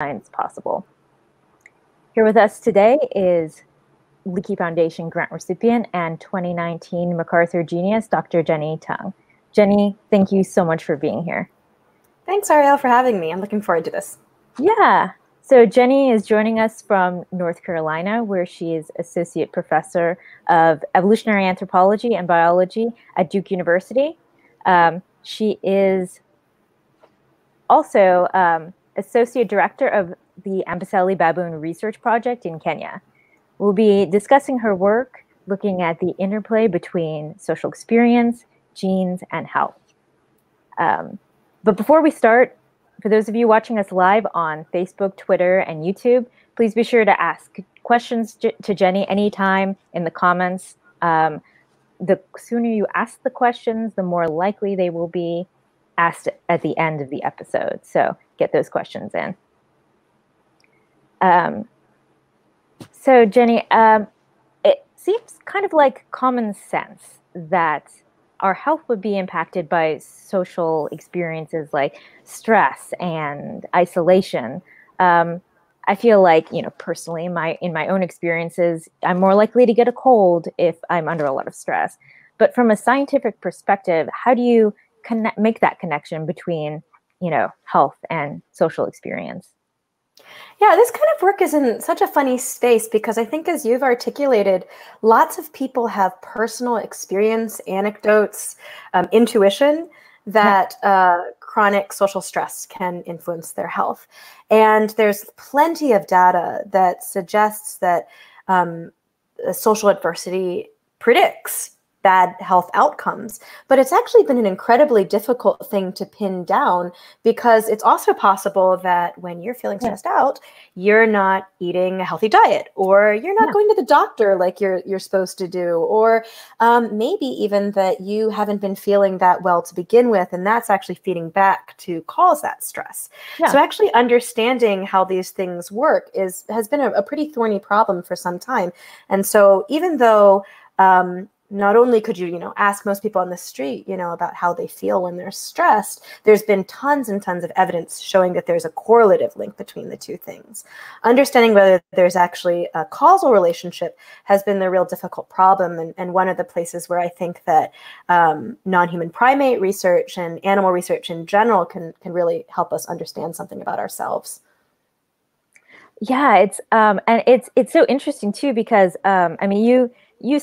science possible. Here with us today is Leakey Foundation grant recipient and 2019 MacArthur Genius, Dr. Jenny Tung. Jenny, thank you so much for being here. Thanks, Ariel, for having me. I'm looking forward to this. Yeah. So Jenny is joining us from North Carolina, where she is associate professor of evolutionary anthropology and biology at Duke University. Um, she is also um, associate director of the Amboseli Baboon Research Project in Kenya. We'll be discussing her work looking at the interplay between social experience, genes, and health. Um, but before we start, for those of you watching us live on Facebook, Twitter, and YouTube, please be sure to ask questions to Jenny anytime in the comments. Um, the sooner you ask the questions, the more likely they will be asked at the end of the episode. So get those questions in. Um, so Jenny, um, it seems kind of like common sense that our health would be impacted by social experiences like stress and isolation. Um, I feel like, you know, personally, my in my own experiences, I'm more likely to get a cold if I'm under a lot of stress. But from a scientific perspective, how do you connect, make that connection between, you know, health and social experience? Yeah, this kind of work is in such a funny space because I think, as you've articulated, lots of people have personal experience, anecdotes, um, intuition that uh, chronic social stress can influence their health. And there's plenty of data that suggests that um, social adversity predicts bad health outcomes. But it's actually been an incredibly difficult thing to pin down because it's also possible that when you're feeling stressed yeah. out, you're not eating a healthy diet or you're not yeah. going to the doctor like you're you're supposed to do or um, maybe even that you haven't been feeling that well to begin with and that's actually feeding back to cause that stress. Yeah. So actually understanding how these things work is has been a, a pretty thorny problem for some time. And so even though um, not only could you you know ask most people on the street you know about how they feel when they're stressed there's been tons and tons of evidence showing that there's a correlative link between the two things. Understanding whether there's actually a causal relationship has been the real difficult problem and, and one of the places where i think that um, non-human primate research and animal research in general can can really help us understand something about ourselves. Yeah it's um and it's it's so interesting too because um i mean you you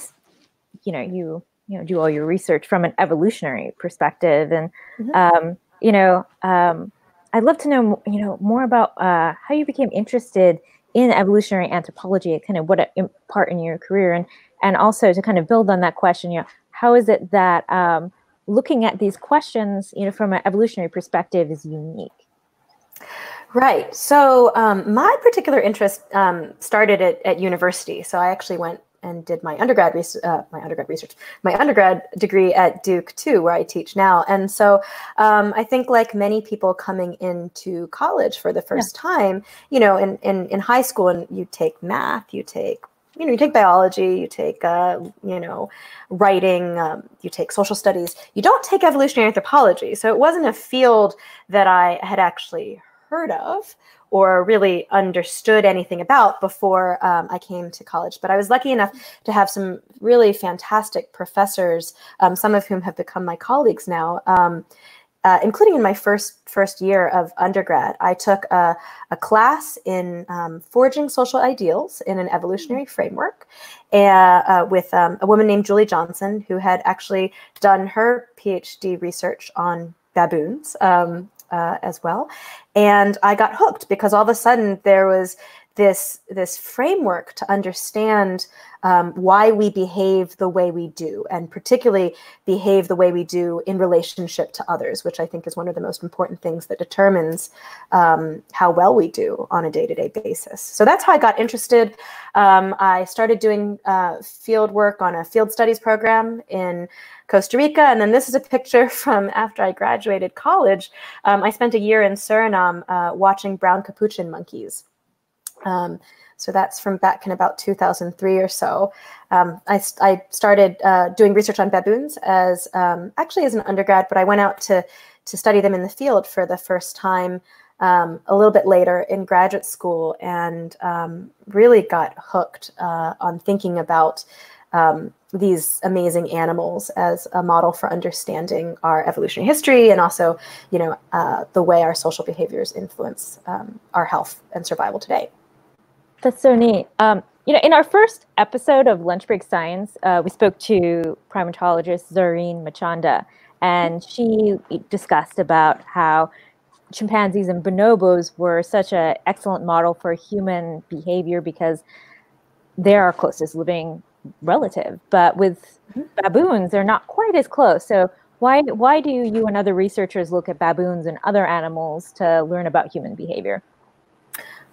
you know you you know do all your research from an evolutionary perspective and mm-hmm. um, you know um, i'd love to know you know more about uh, how you became interested in evolutionary anthropology kind of what a part in your career and and also to kind of build on that question you know how is it that um, looking at these questions you know from an evolutionary perspective is unique Right. So um, my particular interest um, started at, at university. So I actually went and did my undergrad uh, my undergrad research, my undergrad degree at Duke too, where I teach now. And so um, I think like many people coming into college for the first yeah. time, you know, in, in in high school, and you take math, you take you know, you take biology, you take, uh, you know, writing, um, you take social studies. You don't take evolutionary anthropology. So it wasn't a field that I had actually heard of or really understood anything about before um, I came to college. But I was lucky enough to have some really fantastic professors, um, some of whom have become my colleagues now. Um, uh, including in my first first year of undergrad, I took a, a class in um, forging social ideals in an evolutionary framework, uh, uh, with um, a woman named Julie Johnson, who had actually done her PhD research on baboons um, uh, as well. And I got hooked because all of a sudden there was this this framework to understand um, why we behave the way we do, and particularly behave the way we do in relationship to others, which I think is one of the most important things that determines um, how well we do on a day to day basis. So that's how I got interested. Um, I started doing uh, field work on a field studies program in Costa Rica. And then this is a picture from after I graduated college. Um, I spent a year in Suriname uh, watching brown capuchin monkeys. Um, so that's from back in about 2003 or so. Um, I, I, started uh, doing research on baboons as um, actually as an undergrad, but I went out to to study them in the field for the first time um, a little bit later in graduate school and um, really got hooked uh, on thinking about um, these amazing animals as a model for understanding our evolutionary history and also, you know, uh, the way our social behaviors influence um, our health and survival today. That's so neat. Um, you know, in our first episode of Lunch Break Science, uh, we spoke to primatologist Zarin Machanda, and she discussed about how chimpanzees and bonobos were such an excellent model for human behavior because they're our closest living relative. But with baboons, they're not quite as close. So why why do you and other researchers look at baboons and other animals to learn about human behavior?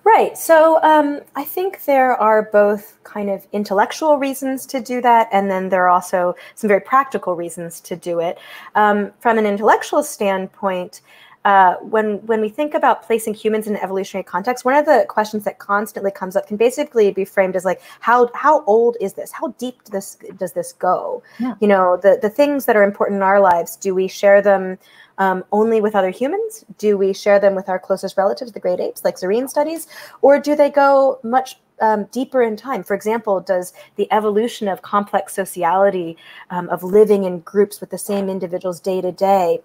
Right. So um, I think there are both kind of intellectual reasons to do that, and then there are also some very practical reasons to do it. Um, from an intellectual standpoint, uh, when when we think about placing humans in an evolutionary context, one of the questions that constantly comes up can basically be framed as like how how old is this? How deep does this does this go? Yeah. You know, the the things that are important in our lives. Do we share them um, only with other humans? Do we share them with our closest relatives, the great apes, like Zarin studies, or do they go much um, deeper in time. For example, does the evolution of complex sociality, um, of living in groups with the same individuals day to day,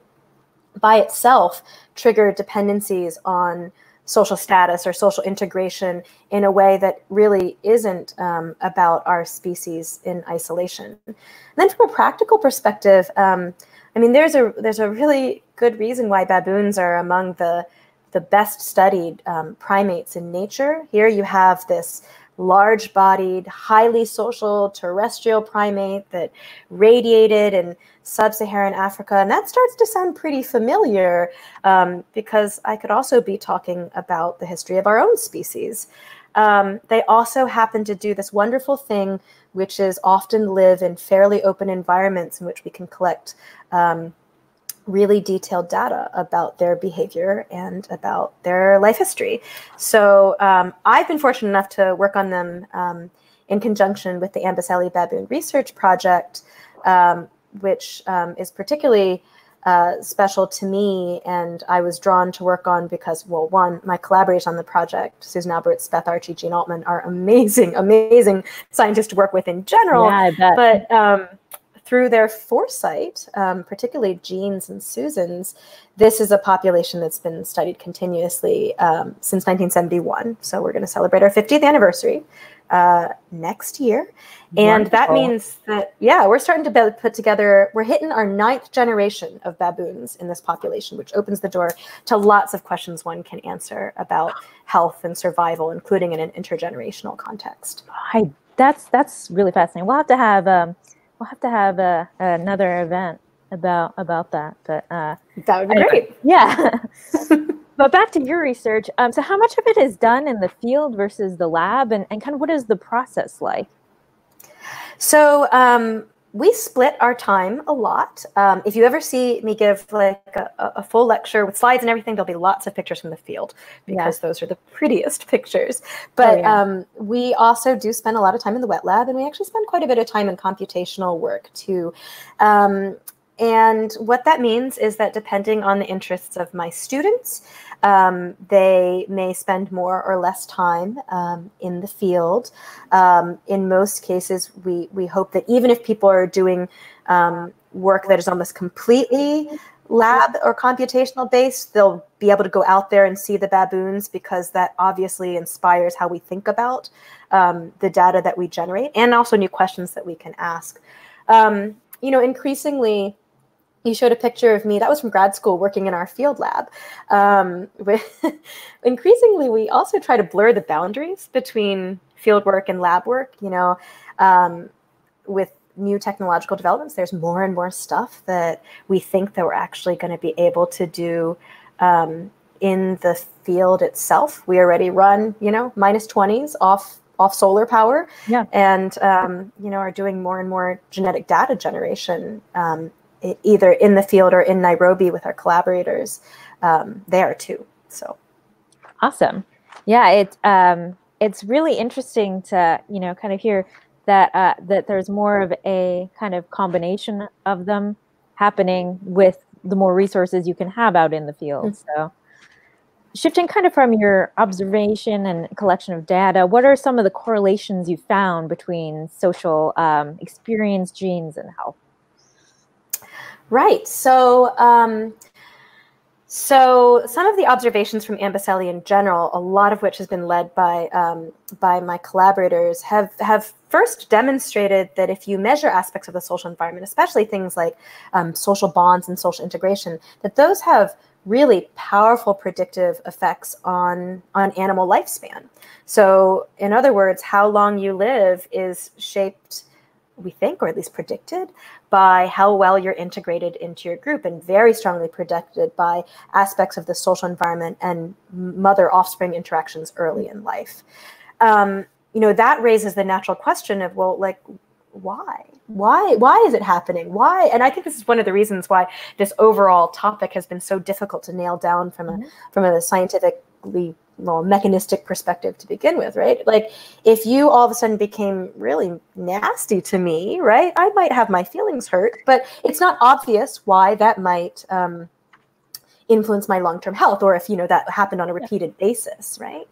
by itself trigger dependencies on social status or social integration in a way that really isn't um, about our species in isolation. And then, from a practical perspective, um, I mean, there's a there's a really good reason why baboons are among the the best studied um, primates in nature. Here you have this large bodied, highly social terrestrial primate that radiated in sub Saharan Africa. And that starts to sound pretty familiar um, because I could also be talking about the history of our own species. Um, they also happen to do this wonderful thing, which is often live in fairly open environments in which we can collect um, really detailed data about their behavior and about their life history. So um, I've been fortunate enough to work on them um, in conjunction with the Amboseli Baboon Research Project, um, which um, is particularly uh, special to me and I was drawn to work on because, well, one, my collaborators on the project, Susan Alberts, Beth Archie, Jeanne Altmann, are amazing, amazing scientists to work with in general. Yeah, but um, through their foresight, um, particularly Jeanne's and Susan's, this is a population that's been studied continuously um, since 1971. So we're going to celebrate our 50th anniversary uh, next year. And Wonderful. that means that, yeah, we're starting to put together, we're hitting our ninth generation of baboons in this population, which opens the door to lots of questions one can answer about health and survival, including in an intergenerational context. Hi, that's that's really fascinating. We'll have to have um, we'll have to have a, another event about about that. But uh, that would be I, great. Yeah. but back to your research. Um, so, how much of it is done in the field versus the lab, and, and kind of what is the process like? So, um, we split our time a lot. Um, if you ever see me give like a, a, full lecture with slides and everything, there'll be lots of pictures from the field because yeah. those are the prettiest pictures. But oh, yeah. um, we also do spend a lot of time in the wet lab, and we actually spend quite a bit of time in computational work too. Um, and what that means is that depending on the interests of my students, um, they may spend more or less time um, in the field. Um, in most cases, we, we hope that even if people are doing um, work that is almost completely lab or computational based, they'll be able to go out there and see the baboons because that obviously inspires how we think about um, the data that we generate and also new questions that we can ask. Um, you know, increasingly, you showed a picture of me that was from grad school working in our field lab um, with, increasingly we also try to blur the boundaries between field work and lab work you know um, with new technological developments there's more and more stuff that we think that we're actually going to be able to do um, in the field itself we already run you know minus 20s off off solar power yeah. and um, you know are doing more and more genetic data generation um, either in the field or in Nairobi with our collaborators um, there too. So awesome. Yeah, it's um, it's really interesting to you know kind of hear that uh, that there's more of a kind of combination of them happening with the more resources you can have out in the field. Mm-hmm. So shifting kind of from your observation and collection of data, what are some of the correlations you found between social um, experience, genes, and health? Right. So, um, so some of the observations from Amboseli in general, a lot of which has been led by um, by my collaborators, have have first demonstrated that if you measure aspects of the social environment, especially things like um, social bonds and social integration, that those have really powerful predictive effects on on animal lifespan. So, in other words, how long you live is shaped we think, or at least predicted, by how well you're integrated into your group, and very strongly predicted by aspects of the social environment and mother offspring interactions early in life. Um, you know, that raises the natural question of, well, like, why? Why? Why is it happening? Why? And I think this is one of the reasons why this overall topic has been so difficult to nail down from a mm-hmm. from a scientifically well mechanistic perspective to begin with right like if you all of a sudden became really nasty to me right i might have my feelings hurt but it's not obvious why that might um, influence my long-term health or if you know that happened on a repeated yeah. basis right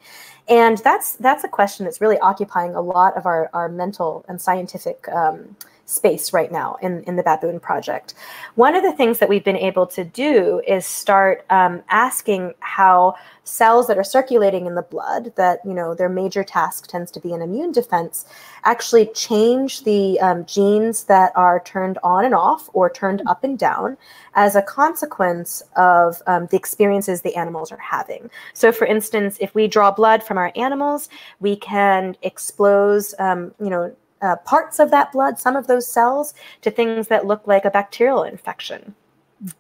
and that's that's a question that's really occupying a lot of our, our mental and scientific um, space right now in, in the Baboon project. One of the things that we've been able to do is start um, asking how cells that are circulating in the blood, that, you know, their major task tends to be an immune defense, actually change the um, genes that are turned on and off or turned up and down as a consequence of um, the experiences the animals are having. So, for instance, if we draw blood from our animals, we can expose, um, you know, uh, parts of that blood, some of those cells, to things that look like a bacterial infection.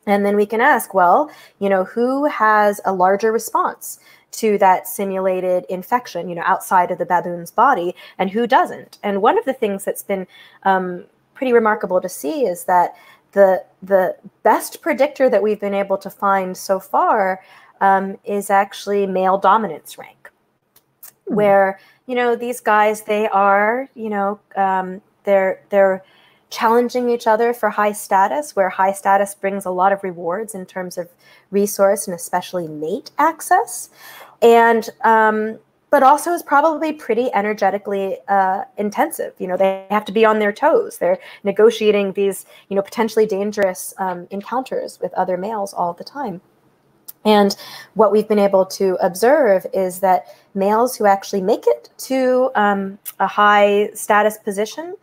And then we can ask, well, you know, who has a larger response to that simulated infection, you know, outside of the baboon's body, and who doesn't? And one of the things that's been um, pretty remarkable to see is that the the best predictor that we've been able to find so far um, is actually male dominance rank. Where you know these guys they are you know um, they're they're challenging each other for high status where high status brings a lot of rewards in terms of resource and especially mate access and um, but also is probably pretty energetically uh, intensive. You know, they have to be on their toes. They're negotiating these, you know, potentially dangerous um, encounters with other males all the time. And what we've been able to observe is that males who actually make it to um, a high status position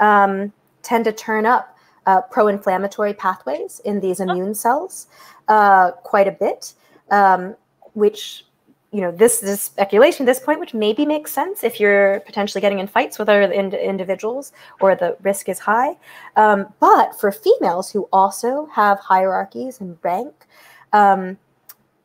um, tend to turn up uh, pro inflammatory pathways in these immune cells uh, quite a bit, um, which you know this is speculation at this point which maybe makes sense if you're potentially getting in fights with other ind- individuals or the risk is high. Um, but for females who also have hierarchies and rank um,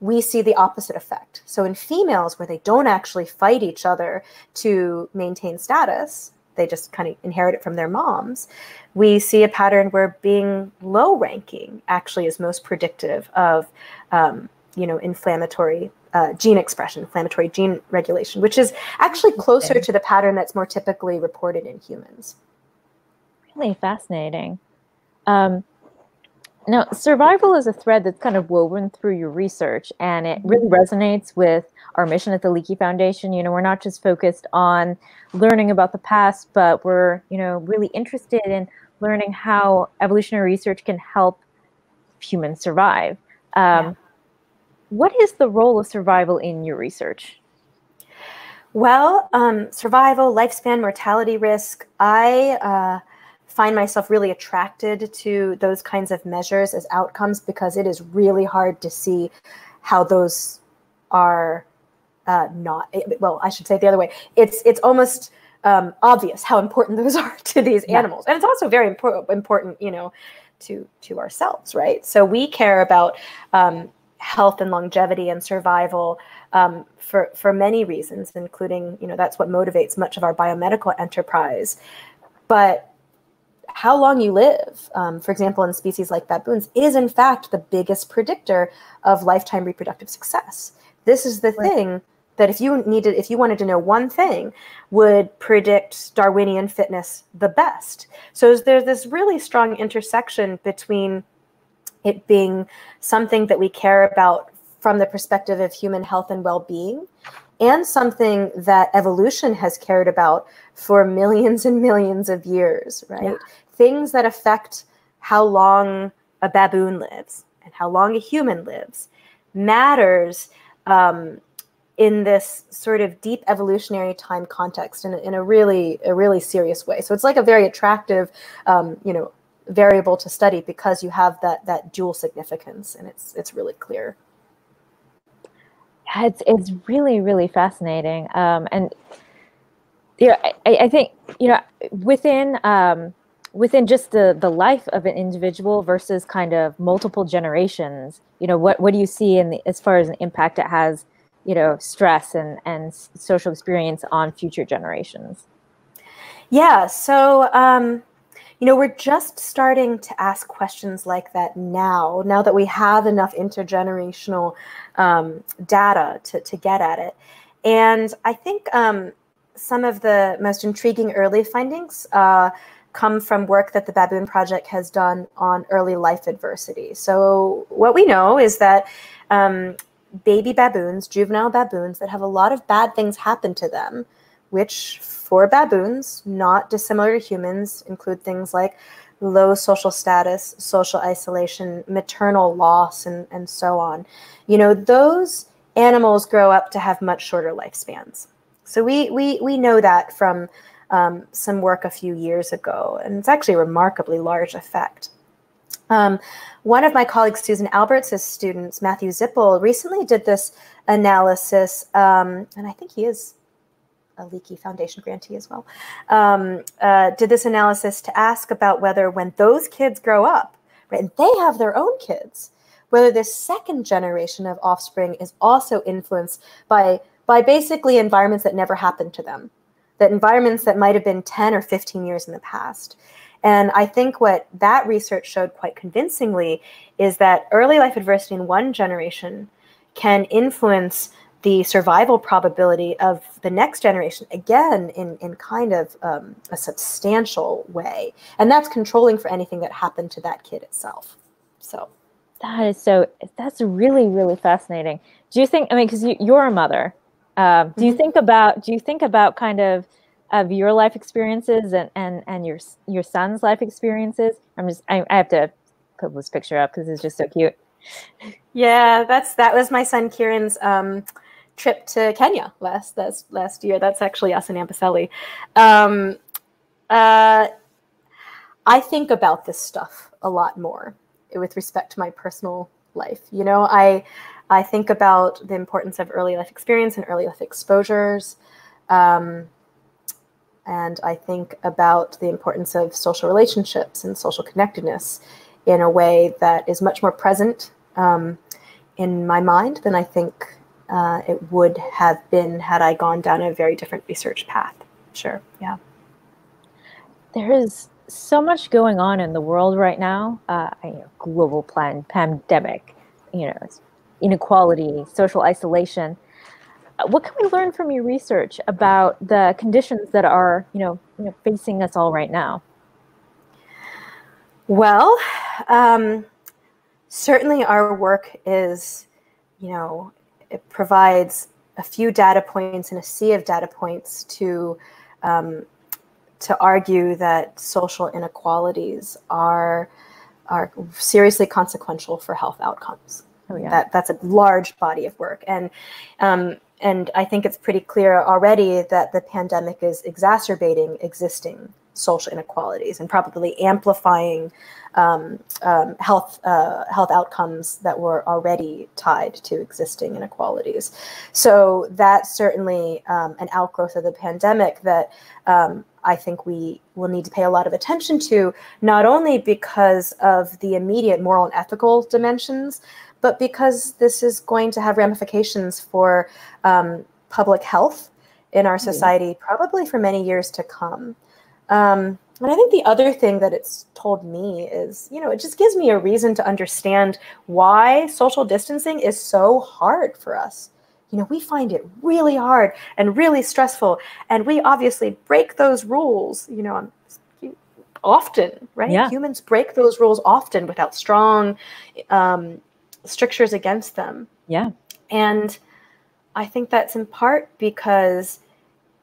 we see the opposite effect. So in females where they don't actually fight each other to maintain status, they just kind of inherit it from their moms. We see a pattern where being low ranking actually is most predictive of, um, you know, inflammatory uh, gene expression, inflammatory gene regulation, which is actually closer to the pattern that's more typically reported in humans. Really fascinating. Um, now, survival is a thread that's kind of woven through your research, and it really resonates with our mission at the Leakey Foundation. You know, we're not just focused on learning about the past, but we're, you know, really interested in learning how evolutionary research can help humans survive. Um, yeah. What is the role of survival in your research? Well, um, survival, lifespan, mortality risk. I uh, find myself really attracted to those kinds of measures as outcomes because it is really hard to see how those are uh, not well i should say it the other way. It's it's almost um, obvious how important those are to these yeah. animals. And it's also very important important you know to to ourselves right? So we care about um, health and longevity and survival um, for for many reasons including you know that's what motivates much of our biomedical enterprise. But how long you live, um, for example, in species like baboons, is in fact the biggest predictor of lifetime reproductive success. This is the right. thing that if you needed, if you wanted to know one thing, would predict Darwinian fitness the best. So there's this really strong intersection between it being something that we care about from the perspective of human health and well-being and something that evolution has cared about for millions and millions of years, right? Yeah. Things that affect how long a baboon lives and how long a human lives matters um, in this sort of deep evolutionary time context in, in a really a really serious way. So it's like a very attractive, um, you know, variable to study because you have that that dual significance, and it's it's really clear. Yeah, it's it's really really fascinating, um, and you know, I, I think you know within. Um, within just the the life of an individual versus kind of multiple generations you know what what do you see in the, as far as an impact it has you know stress and and social experience on future generations yeah so um you know we're just starting to ask questions like that now now that we have enough intergenerational um, data to, to get at it and i think um, some of the most intriguing early findings uh, come from work that the Baboon Project has done on early life adversity. So, what we know is that um, baby baboons, juvenile baboons that have a lot of bad things happen to them, which for baboons, not dissimilar to humans, include things like low social status, social isolation, maternal loss, and, and so on. You know, those animals grow up to have much shorter lifespans. So we we we know that from um, some work a few years ago, and it's actually a remarkably large effect. Um, one of my colleagues, Susan Alberts' students, Matthew Zipple, recently did this analysis, um, and I think he is a Leakey Foundation grantee as well, um, uh, did this analysis to ask about whether when those kids grow up, right, and they have their own kids, whether this second generation of offspring is also influenced by, by basically environments that never happened to them that environments that might have been 10 or 15 years in the past. And I think what that research showed quite convincingly is that early life adversity in one generation can influence the survival probability of the next generation again in, in kind of um, a substantial way. And that's controlling for anything that happened to that kid itself. So that is so, that's really, really fascinating. Do you think, I mean, because you, you're a mother, um, do you mm-hmm. think about do you think about kind of of your life experiences and and and your your son's life experiences? I'm just I, I have to put this picture up because it's just so cute. Yeah, that's that was my son Kieran's um, trip to Kenya last that's last year. That's actually us in Amboseli. Um, uh, I think about this stuff a lot more with respect to my personal life. You know, I I think about the importance of early life experience and early life exposures. Um, and I think about the importance of social relationships and social connectedness in a way that is much more present um, in my mind than I think uh, it would have been had I gone down a very different research path. Sure, yeah. There is so much going on in the world right now. Uh, you know, global plan pandemic. You know, inequality, social isolation. Uh, what can we learn from your research about the conditions that are, you know, you know facing us all right now? Well, um, certainly our work is, you know, it provides a few data points and a sea of data points to um, to argue that social inequalities are are seriously consequential for health outcomes. Oh, yeah. That that's a large body of work, and um, and I think it's pretty clear already that the pandemic is exacerbating existing social inequalities and probably amplifying um, um, health uh, health outcomes that were already tied to existing inequalities. So that's certainly um, an outgrowth of the pandemic that um, I think we will need to pay a lot of attention to, not only because of the immediate moral and ethical dimensions, but because this is going to have ramifications for um, public health in our hmm. society, mm-hmm. probably for many years to come. Um, and I think the other thing that it's told me is, you know, it just gives me a reason to understand why social distancing is so hard for us. You know, we find it really hard and really stressful. And we obviously break those rules, you know, often, right? Yeah. Humans break those rules often without strong um, strictures against them. Yeah. And I think that's in part because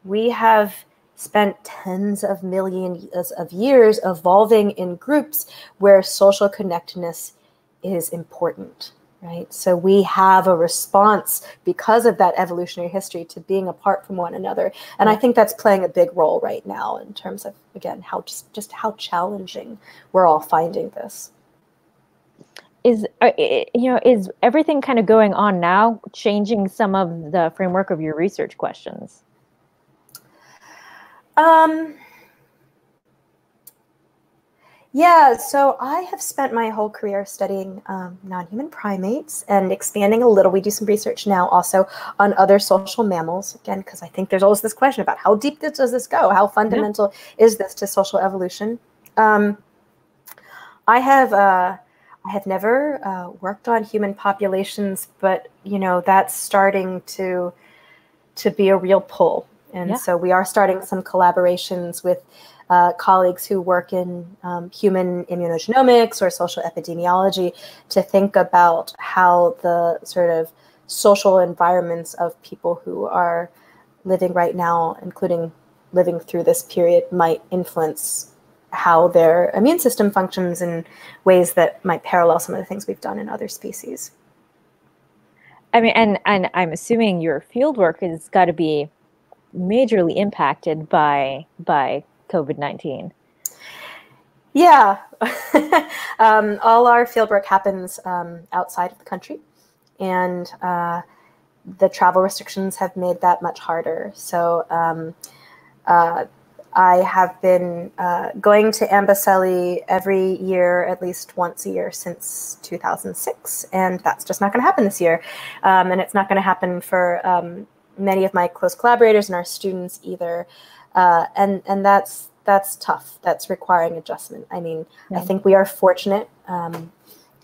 we have spent tens of millions of years evolving in groups where social connectedness is important right? So we have a response because of that evolutionary history to being apart from one another. And i think that's playing a big role right now in terms of again how just, just how challenging we're all finding this. Is uh, you know is everything kind of going on now changing some of the framework of your research questions um, yeah, so I have spent my whole career studying um, non human primates and expanding a little. We do some research now also on other social mammals, again, because I think there's always this question about how deep does this go? How fundamental yeah. is this to social evolution? Um, I have. Uh, I have never uh, worked on human populations, but you know that's starting to to be a real pull and yeah. so we are starting some collaborations with uh, colleagues who work in um, human immunogenomics or social epidemiology to think about how the sort of social environments of people who are living right now, including living through this period, might influence how their immune system functions in ways that might parallel some of the things we've done in other species. I mean, and and I'm assuming your fieldwork has got to be majorly impacted by by COVID nineteen. Yeah, um, all our fieldwork happens um, outside of the country, and uh, the travel restrictions have made that much harder. So um, uh, I have been uh, going to Amboseli every year, at least once a year since 2006, and that's just not going to happen this year. Um, and it's not going to happen for um, many of my close collaborators and our students either. Uh, and and that's that's tough. That's requiring adjustment. I mean, yeah. I think we are fortunate um,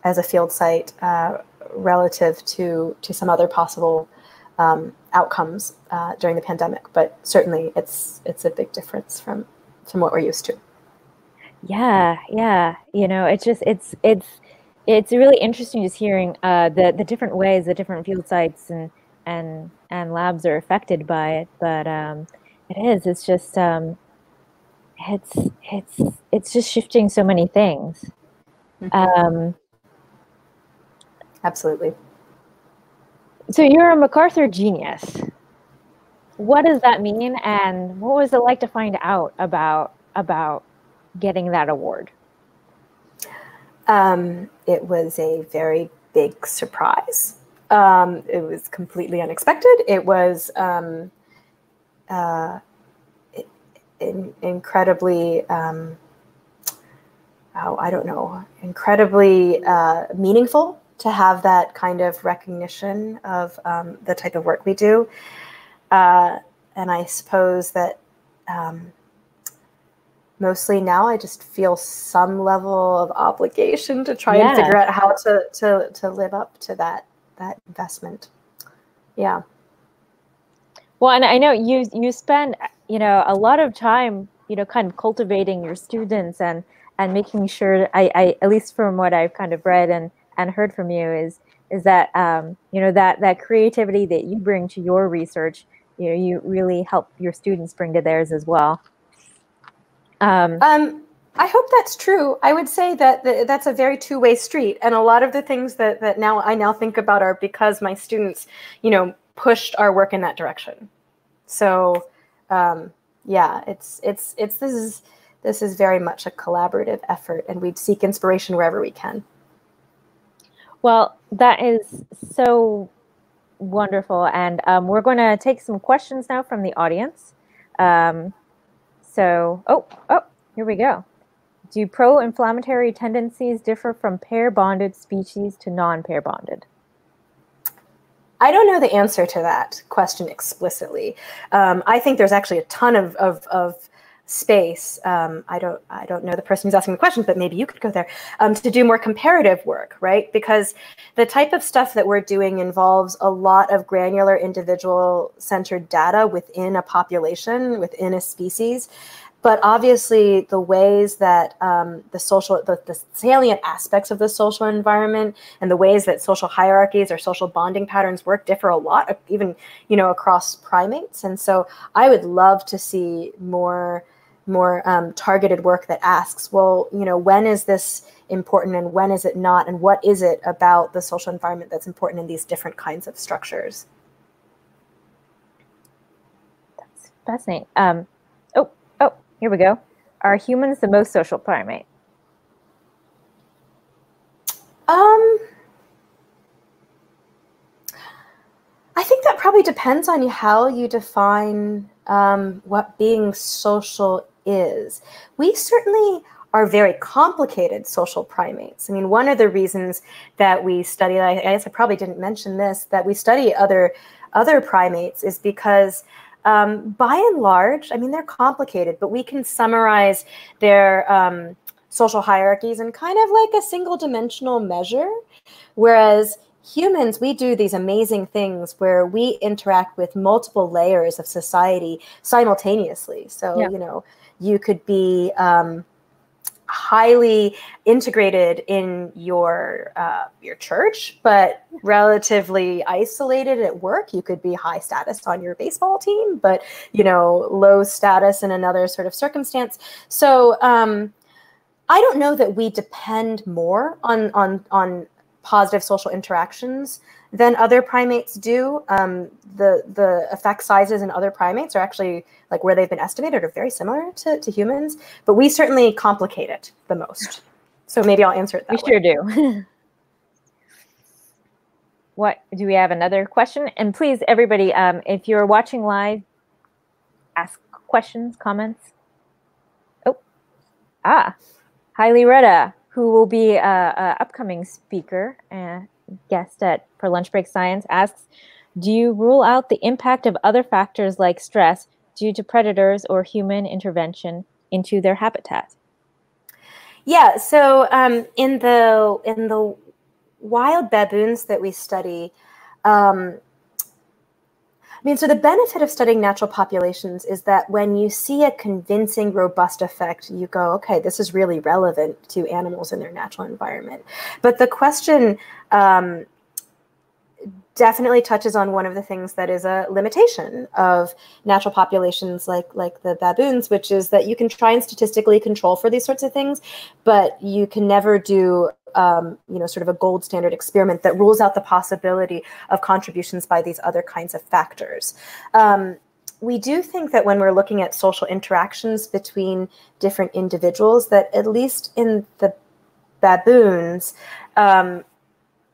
as a field site uh, relative to to some other possible um, outcomes uh, during the pandemic, but certainly it's it's a big difference from from what we're used to. Yeah, yeah. You know, it's just it's it's it's really interesting just hearing uh, the the different ways the different field sites and and and labs are affected by it but um, it is it's just um, it's it's it's just shifting so many things. Mm-hmm. um, absolutely. So you're a macarthur genius. What does that mean and what was it like to find out about about getting that award? Um, it was a very big surprise um, it was completely unexpected. It was um, uh, in, incredibly, um, oh, I don't know, incredibly uh, meaningful to have that kind of recognition of um, the type of work we do. Uh, and I suppose that um, mostly now I just feel some level of obligation to try yeah. and figure out how to, to, to live up to that that investment. Yeah. Well, and I know you you spend you know a lot of time you know kind of cultivating your students and and making sure I, I at least from what I've kind of read and and heard from you is is that um, you know that that creativity that you bring to your research you know you really help your students bring to theirs as well. Um, um I hope that's true. I would say that that's a very two-way street, and a lot of the things that that now I now think about are because my students, you know, pushed our work in that direction. So, um, yeah, it's it's it's this is this is very much a collaborative effort, and we seek inspiration wherever we can. Well, that is so wonderful, and um, we're going to take some questions now from the audience. Um, so, oh, oh, here we go. Do pro-inflammatory tendencies differ from pair-bonded species to non-pair bonded? I don't know the answer to that question explicitly. Um, I think there's actually a ton of, of, of space. Um, I don't I don't know the person who's asking the question, but maybe you could go there um, to do more comparative work, right? Because the type of stuff that we're doing involves a lot of granular individual centered data within a population, within a species. But obviously the ways that um, the social, the, the salient aspects of the social environment and the ways that social hierarchies or social bonding patterns work differ a lot, even, you know, across primates. And so I would love to see more, more um, targeted work that asks, well, you know, when is this important and when is it not? And what is it about the social environment that's important in these different kinds of structures? That's fascinating. Um, here we go. Are humans the most social primate? Um, I think that probably depends on you how you define um, what being social is. We certainly are very complicated social primates. I mean, one of the reasons that we study, I guess I probably didn't mention this, that we study other other primates is because um, by and large, I mean, they're complicated, but we can summarize their um, social hierarchies in kind of like a single dimensional measure. Whereas humans, we do these amazing things where we interact with multiple layers of society simultaneously. So, yeah. you know, you could be, um, highly integrated in your uh, your church, but relatively isolated at work. You could be high status on your baseball team, but you know low status in another sort of circumstance. So um, I don't know that we depend more on on on positive social interactions than other primates do. Um, the the effect sizes in other primates are actually like where they've been estimated are very similar to, to humans, but we certainly complicate it the most. So maybe I'll answer it that we way. sure do. what do we have another question? And please, everybody, um, if you're watching live, ask questions, comments. Oh, ah, Hailey Retta, who will be a, a upcoming speaker and guest at for Lunch Break Science, asks, do you rule out the impact of other factors like stress due to predators or human intervention into their habitat? Yeah, so um, in the in the wild baboons that we study, um, mean, so the benefit of studying natural populations is that when you see a convincing, robust effect, you go, okay, this is really relevant to animals in their natural environment. But the question um, definitely touches on one of the things that is a limitation of natural populations like like the baboons which is that you can try and statistically control for these sorts of things but you can never do um, you know sort of a gold standard experiment that rules out the possibility of contributions by these other kinds of factors. Um, we do think that when we're looking at social interactions between different individuals that at least in the baboons um,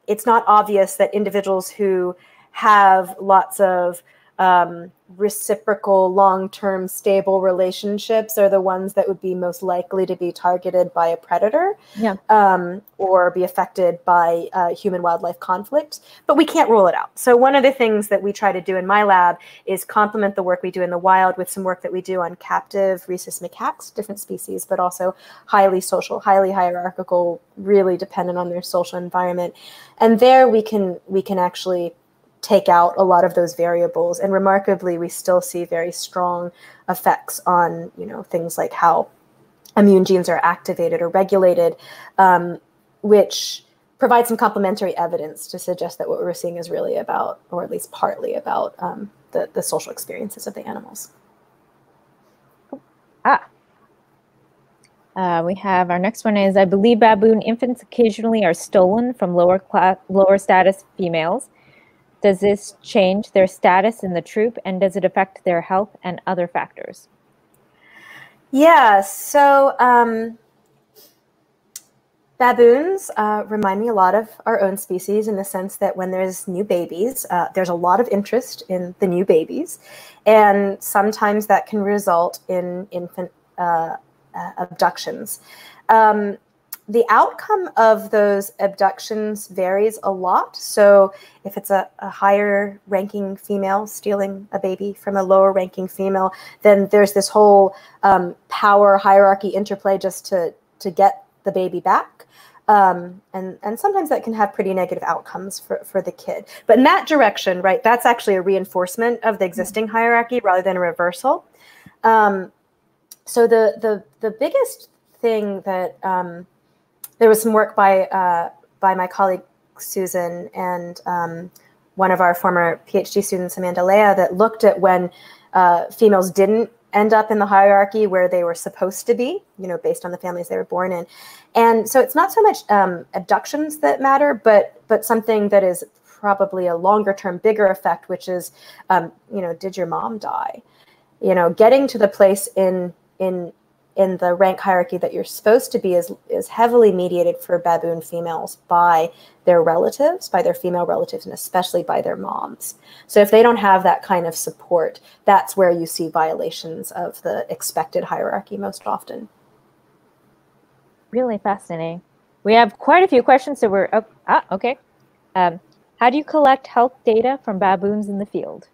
it's not obvious that individuals who have lots of um, reciprocal, long term, stable relationships are the ones that would be most likely to be targeted by a predator yeah. um, or be affected by uh, human wildlife conflict. But we can't rule it out. So, one of the things that we try to do in my lab is complement the work we do in the wild with some work that we do on captive rhesus macaques, different species, but also highly social, highly hierarchical, really dependent on their social environment. And there we can we can actually take out a lot of those variables. And remarkably, we still see very strong effects on, you know, things like how immune genes are activated or regulated, um, which provide some complementary evidence to suggest that what we're seeing is really about, or at least partly about, um, the, the social experiences of the animals. Ah. Uh, we have our next one is I believe baboon infants occasionally are stolen from lower class, lower status females. Does this change their status in the troop and does it affect their health and other factors? Yeah, so um, baboons uh, remind me a lot of our own species in the sense that when there's new babies, uh, there's a lot of interest in the new babies. And sometimes that can result in infant uh, uh abductions. Um, the outcome of those abductions varies a lot. So, if it's a, a, higher ranking female stealing a baby from a lower ranking female, then there's this whole um, power hierarchy interplay just to, to get the baby back. Um, and, and sometimes that can have pretty negative outcomes for, for the kid. But in that direction, right, that's actually a reinforcement of the existing hierarchy rather than a reversal. Um, so the the the biggest thing that um, there was some work by uh, by my colleague Susan and um, one of our former PhD students, Amanda Lea, that looked at when uh, females didn't end up in the hierarchy where they were supposed to be, you know, based on the families they were born in. And so it's not so much um, abductions that matter, but but something that is probably a longer term, bigger effect, which is, um, you know, did your mom die? You know, getting to the place in in in the rank hierarchy that you're supposed to be is is heavily mediated for baboon females by their relatives, by their female relatives, and especially by their moms. So if they don't have that kind of support, that's where you see violations of the expected hierarchy most often. Really fascinating. We have quite a few questions, so we're oh, ah okay. Um, how do you collect health data from baboons in the field?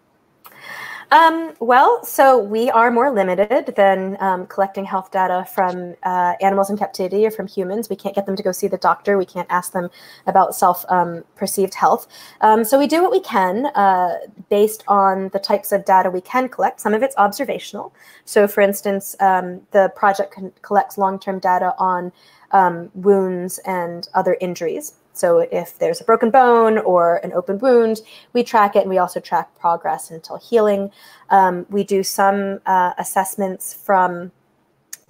Um, well, so we are more limited than um, collecting health data from uh, animals in captivity or from humans. We can't get them to go see the doctor. We can't ask them about self um, perceived health. Um, so we do what we can uh, based on the types of data we can collect. Some of it's observational. So, for instance, um, the project collects long term data on um, wounds and other injuries. So if there's a broken bone or an open wound, we track it and we also track progress until healing. Um, we do some uh, assessments from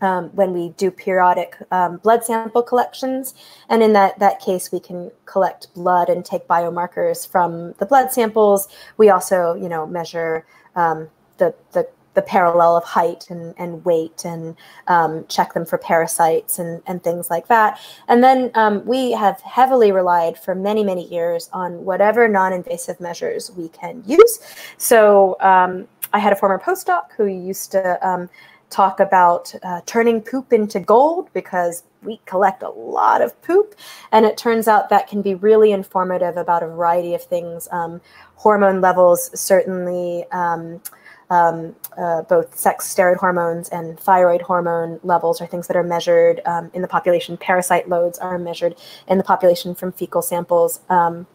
um, when we do periodic um, blood sample collections. And in that, that case, we can collect blood and take biomarkers from the blood samples. We also, you know, measure um, the, the the parallel of height and, and weight and um, check them for parasites and, and things like that. And then um, we have heavily relied for many, many years on whatever non invasive measures we can use. So um, I had a former postdoc who used to um, talk about uh, turning poop into gold because we collect a lot of poop. And it turns out that can be really informative about a variety of things. Um, hormone levels certainly um, um, uh, both sex steroid hormones and thyroid hormone levels are things that are measured um, in the population. Parasite loads are measured in the population from fecal samples. Um,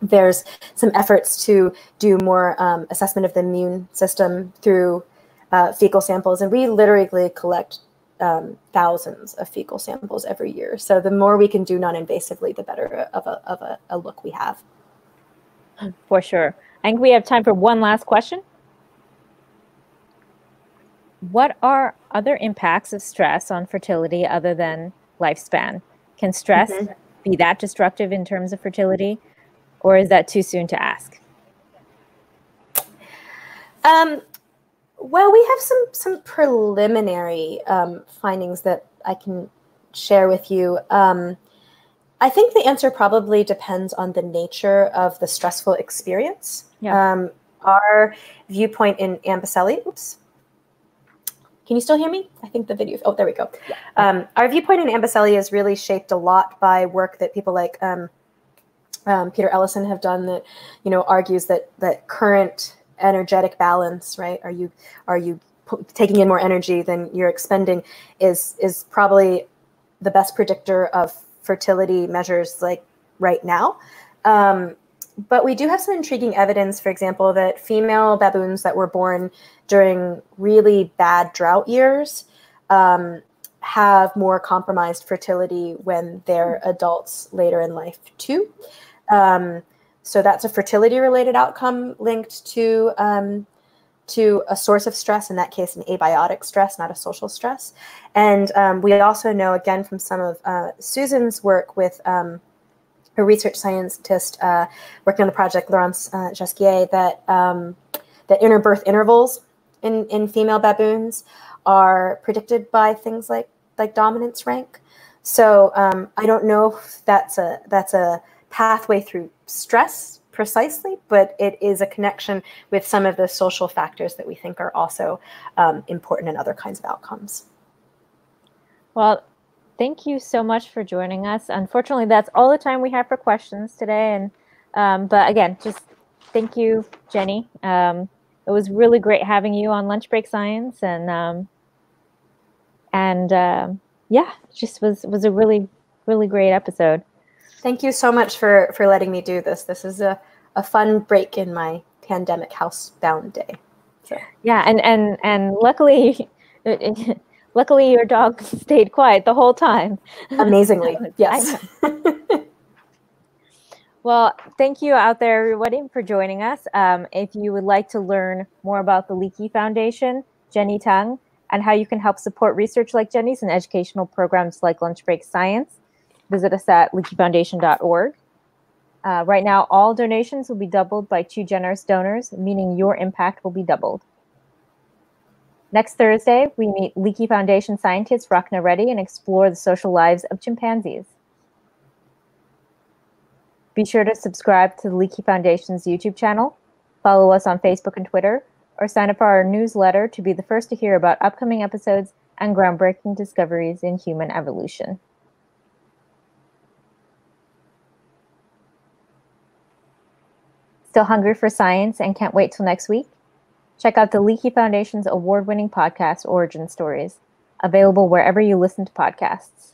there's some efforts to do more um, assessment of the immune system through uh, fecal samples, and we literally collect um, thousands of fecal samples every year. So the more we can do non-invasively, the better of a, of a, a look we have. For sure. I think we have time for one last question what are other impacts of stress on fertility other than lifespan? Can stress mm-hmm. be that destructive in terms of fertility, or is that too soon to ask? Um, well, we have some some preliminary um, findings that I can share with you. Um, I think the answer probably depends on the nature of the stressful experience. Yeah. Um, our viewpoint in Amboseli, oops, can you still hear me? I think the video. Oh, there we go. Yeah. Um, our viewpoint in Amboseli is really shaped a lot by work that people like um, um, Peter Ellison have done. That you know argues that that current energetic balance, right? Are you are you taking in more energy than you're expending? Is is probably the best predictor of fertility measures like right now. Um, but we do have some intriguing evidence, for example, that female baboons that were born during really bad drought years um, have more compromised fertility when they're adults later in life, too. Um, so that's a fertility related outcome linked to um, to a source of stress, in that case, an abiotic stress, not a social stress. And um, we also know, again, from some of uh, Susan's work with um, a research scientist uh, working on the project, Laurence uh, Gesquiere, that um, that interbirth intervals in, in female baboons are predicted by things like like dominance rank. So um, I don't know if that's a that's a pathway through stress precisely, but it is a connection with some of the social factors that we think are also um, important in other kinds of outcomes. Well, thank you so much for joining us. Unfortunately, that's all the time we have for questions today. And um, but again, just thank you, Jenny. Um, it was really great having you on Lunch Break Science, and um, and uh, yeah, just was was a really really great episode. Thank you so much for for letting me do this. This is a a fun break in my pandemic housebound day. So. Yeah, and and and luckily. Luckily, your dog stayed quiet the whole time. Amazingly, yes. well, thank you out there, everybody, for joining us. Um, if you would like to learn more about the Leakey Foundation, Jenny Tung, and how you can help support research like Jenny's and educational programs like Lunch Break Science, visit us at leakeyfoundation.org. Uh, right now, all donations will be doubled by two generous donors, meaning your impact will be doubled. Next Thursday, we meet Leakey Foundation scientist Rachna Reddy and explore the social lives of chimpanzees. Be sure to subscribe to the Leakey Foundation's YouTube channel, follow us on Facebook and Twitter, or sign up for our newsletter to be the first to hear about upcoming episodes and groundbreaking discoveries in human evolution. Still hungry for science and can't wait till next week? Check out the Leakey Foundation's award winning podcast, Origin Stories, available wherever you listen to podcasts.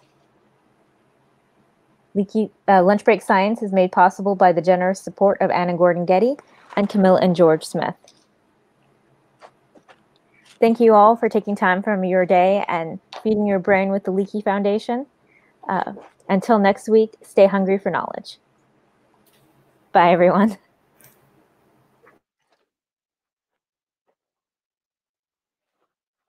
Leakey uh, Lunch Break Science is made possible by the generous support of Anna Gordon Getty and Camille and George Smith. Thank you all for taking time from your day and feeding your brain with the Leakey Foundation. Uh, until next week, stay hungry for knowledge. Bye, everyone.